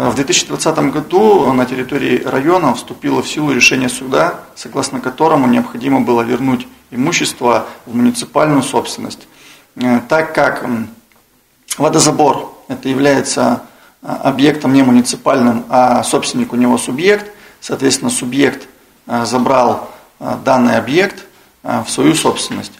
В 2020 году на территории района вступило в силу решение суда, согласно которому необходимо было вернуть имущество в муниципальную собственность. Э, так как водозабор это является а, объектом не муниципальным, а собственник у него субъект, соответственно, субъект а, забрал а, данный объект в свою собственность.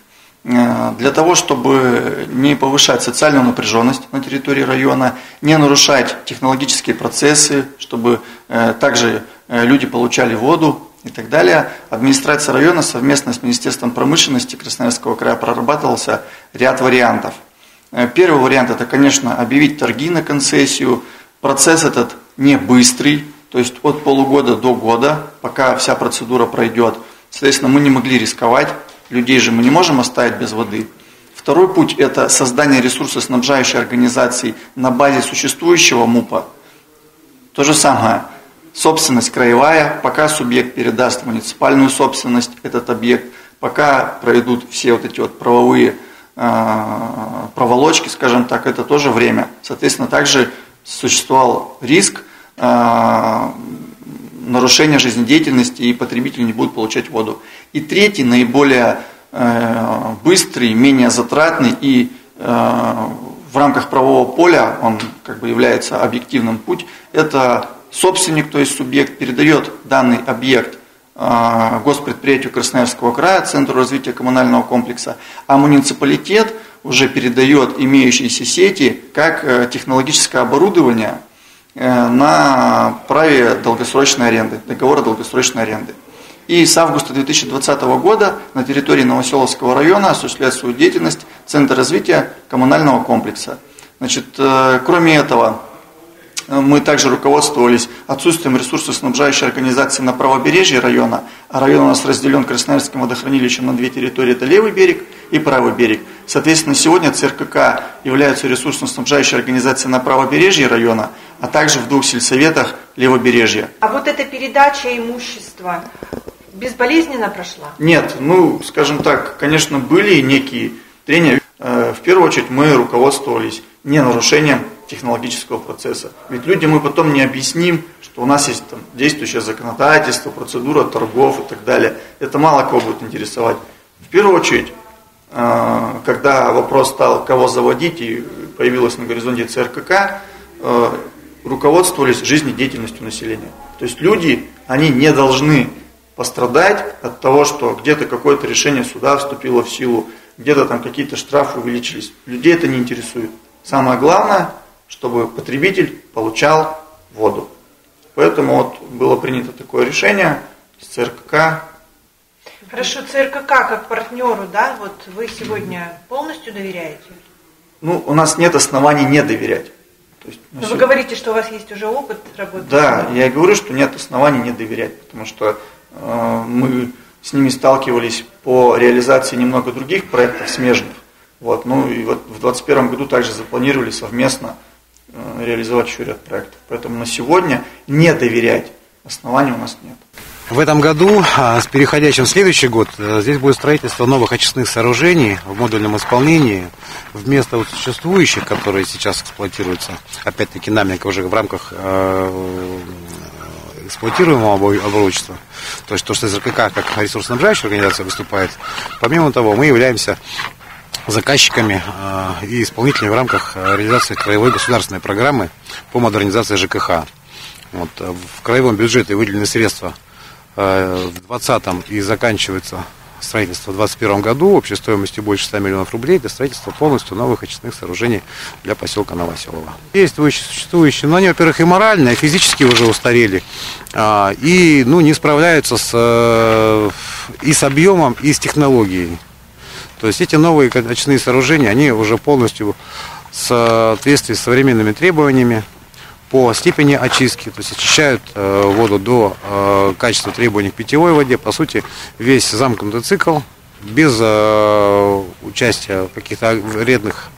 Для того, чтобы не повышать социальную напряженность на территории района, не нарушать технологические процессы, чтобы э, также э, люди получали воду и так далее, администрация района совместно с Министерством промышленности Красноярского края прорабатывался ряд вариантов – Э, первый вариант это, конечно, объявить торги на концессию. Процесс этот не быстрый, то есть от полугода до года, пока вся процедура пройдет. Соответственно, мы не могли рисковать, людей же мы не можем оставить без воды. Второй путь – это создание ресурсоснабжающей организации на базе существующего МУПа. То же самое, собственность краевая, пока субъект передаст муниципальную собственность, этот объект, пока пройдут все вот эти вот правовые Э, проволочки, скажем так, это тоже время. Соответственно, также существовал риск э, нарушения жизнедеятельности и потребители не будут получать воду. И третий, наиболее э, быстрый, менее затратный и в рамках правового поля, он как бы является объективным путь, это собственник, то есть субъект, передает данный объект а, госпредприятию Красноярского края, Центру развития коммунального комплекса, а муниципалитет уже передает имеющиеся сети как э, технологическое оборудование э, на праве долгосрочной аренды, договора долгосрочной аренды. И с августа 2020 года на территории Новоселовского района осуществляет свою деятельность Центр развития коммунального комплекса. Значит, э, кроме этого, мы также руководствовались отсутствием ресурсоснабжающей организации на правобережье района. А район у нас разделен Красноярским водохранилищем на две территории. Это левый берег и правый берег. Соответственно, сегодня ЦРКК является ресурсно-снабжающей организацией на правобережье района, а также в двух сельсоветах левобережья. А вот эта передача имущества безболезненно прошла? Нет, ну, скажем так, конечно, были некие трения. Э, в первую очередь мы руководствовались не нарушением технологического процесса. Ведь людям мы потом не объясним, что у нас есть там, действующее законодательство, процедура торгов и так далее. Это мало кого будет интересовать. В первую очередь, когда вопрос стал, кого заводить, и появилась на горизонте ЦРКК, э, руководствовались жизнедеятельностью населения. То есть люди, они не должны пострадать от того, что где-то какое-то решение суда вступило в силу, где-то там какие-то штрафы увеличились. Людей это не интересует. Самое главное, чтобы потребитель получал воду. Поэтому вот было принято такое решение с ЦРКК. Хорошо, ЦРКК как партнеру, да, вот вы сегодня полностью доверяете? Ну, у нас нет оснований не доверять. То есть, Но вы говорите, что у вас есть уже опыт работы. Да, я и говорю, что нет оснований не доверять, потому что э, мы с ними сталкивались по реализации немного других проектов смежных. Вот, ну и вот в 2021 году также запланировали совместно Э, реализовать еще ряд проектов. Поэтому на сегодня не доверять оснований у нас нет. В этом году, а, с переходящим в следующий год, э, здесь будет строительство новых очистных сооружений в модульном исполнении вместо вот существующих, которые сейчас эксплуатируются, опять-таки нами уже в рамках э, эксплуатируемого оборудования, то есть то, что ЗРКК как ресурсоснабжающая организация выступает, помимо того, мы являемся заказчиками э, и исполнителями в рамках реализации краевой государственной программы по модернизации ЖКХ. Вот, в краевом бюджете выделены средства в 2020 и заканчивается строительство в 2021 году общей стоимостью больше 100 миллионов рублей для строительства полностью новых очистных сооружений для поселка Новоселова. Действующие, существующие, но они, во-первых, и морально, и физически уже устарели, и ну, не справляются с, и с объемом, и с технологией. То есть эти новые ночные сооружения, они уже полностью в соответствии с современными требованиями по степени очистки, то есть очищают э, воду до э, качества требований к питьевой воде. По сути, весь замкнутый цикл без э, участия каких-то вредных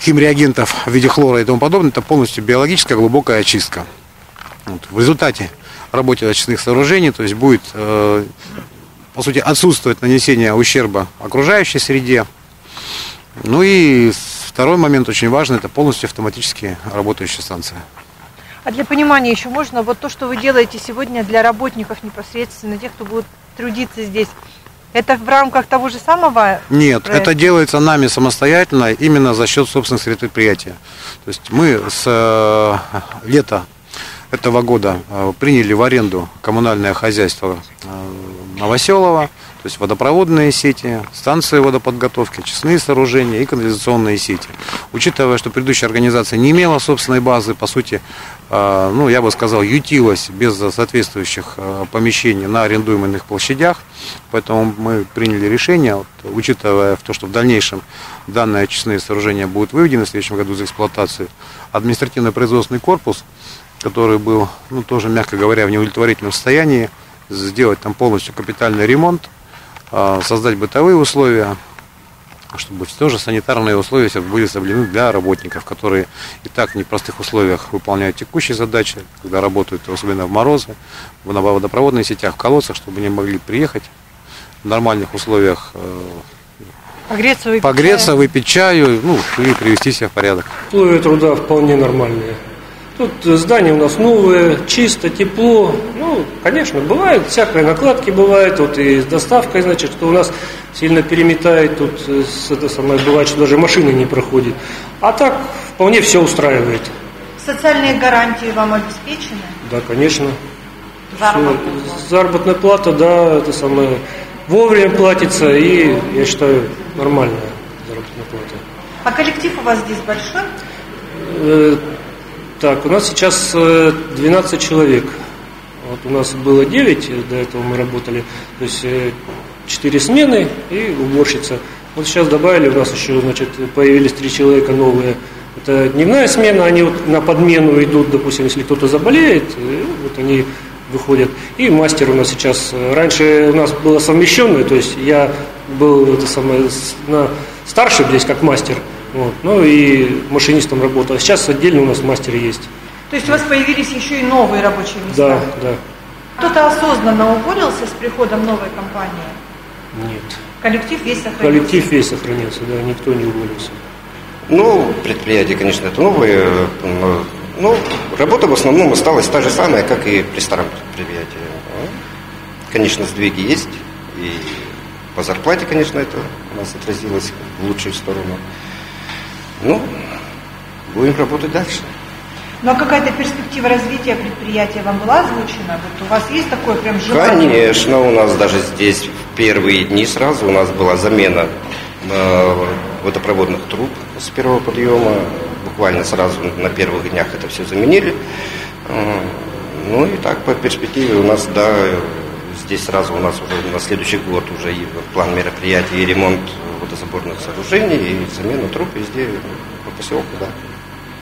химреагентов в виде хлора и тому подобное, это полностью биологическая глубокая очистка. Вот. В результате работы очистных сооружений, то есть будет э, по сути, отсутствует нанесение ущерба окружающей среде. Ну и Второй момент очень важный, это полностью автоматически работающая станция. А для понимания еще можно, вот то, что вы делаете сегодня для работников непосредственно, тех, кто будет трудиться здесь, это в рамках того же самого? Нет, проекта? это делается нами самостоятельно, именно за счет собственных средств предприятия. То есть мы с э, лета этого года э, приняли в аренду коммунальное хозяйство э, Новоселова, то есть водопроводные сети, станции водоподготовки, очистные сооружения и канализационные сети. Учитывая, что предыдущая организация не имела собственной базы, по сути, э, ну, я бы сказал, ютилась без соответствующих э, помещений на арендуемых площадях, поэтому мы приняли решение, учитывая то, что в дальнейшем данные очистные сооружения будут выведены в следующем году из эксплуатации, административно-производственный корпус, который был, ну, тоже, мягко говоря, в неудовлетворительном состоянии, сделать там полностью капитальный ремонт, а, создать бытовые условия, чтобы тоже санитарные условия были соблюдены для работников, которые и так в непростых условиях выполняют текущие задачи, когда работают, особенно в морозы, в водопроводных сетях, в колодцах, чтобы они могли приехать в нормальных условиях э, Погреться, выпить погреться, чаю. выпить чаю ну, и привести себя в порядок. Условия труда вполне нормальные. Тут здание у нас новое, чисто, тепло. Ну, конечно, бывает, всякие накладки бывает, вот и с доставкой, значит, что у нас сильно переметает, тут э, с- это самое, бывает, что даже машины не проходит. А так вполне все устраивает. Социальные гарантии вам обеспечены? Да, конечно. Заработная плата? Заработная плата, да, это самое, вовремя платится, и, я считаю, нормальная заработная плата. А коллектив у вас здесь большой? Э, Так, у нас сейчас э, 12 человек. Вот у нас было 9, э, до этого мы работали, то есть 4 смены и уборщица. Вот сейчас добавили, у нас еще, значит, появились 3 человека новые. Это дневная смена, они вот на подмену идут, допустим, если кто-то заболеет, э, вот они выходят. И мастер у нас сейчас, э, раньше у нас было совмещенное, то есть я был это самое, на, старший здесь как мастер, вот, ну и машинистом работал. А Сейчас отдельно у нас мастер есть. То есть у вас появились еще и новые рабочие места? Да, да. Кто-то осознанно уволился с приходом новой компании? Нет. Коллектив весь сохранился? Коллектив весь сохранился, да, никто не уволился. Ну, предприятие, конечно, это новое. э, Ну, работа в основном осталась та же самая, как и при старом предприятии. Конечно, сдвиги есть. И по зарплате, конечно, это у нас отразилось в лучшую сторону. Ну, будем работать дальше. Ну а какая-то перспектива развития предприятия вам была озвучена? Вот у вас есть такое прям желание? Конечно, у нас даже здесь в первые дни сразу у нас была замена э, водопроводных труб с первого подъема. Буквально сразу на первых днях это все заменили. Э, Ну и так по перспективе у нас, да, здесь сразу у нас уже на следующий год уже и план мероприятий, и ремонт водозаборных сооружений, и замена труб везде по поселку, да.